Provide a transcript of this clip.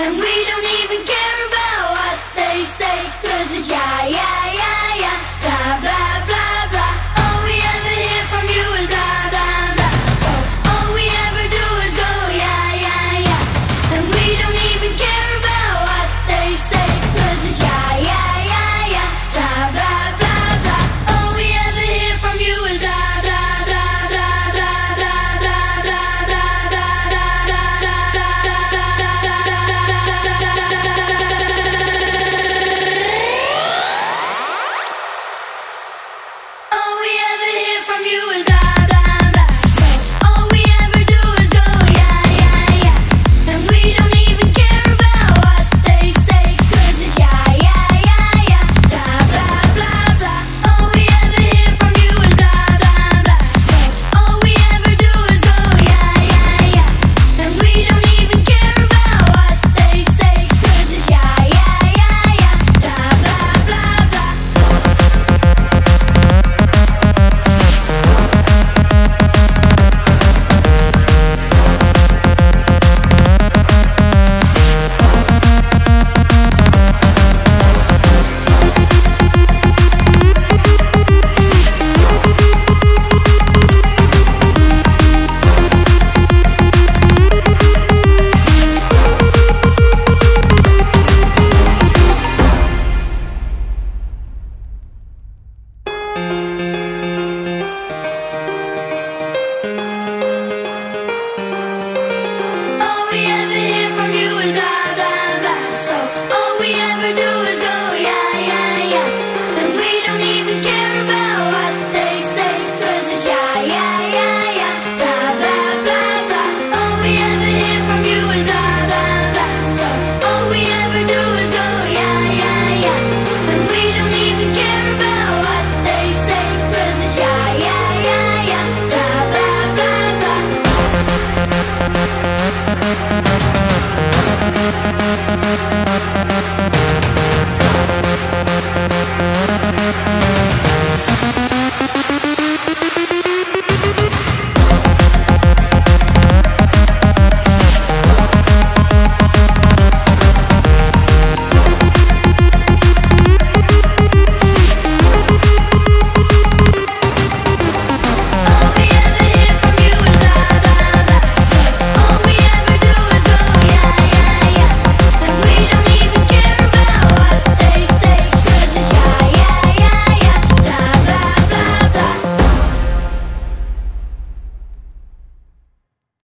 and we don't tonight.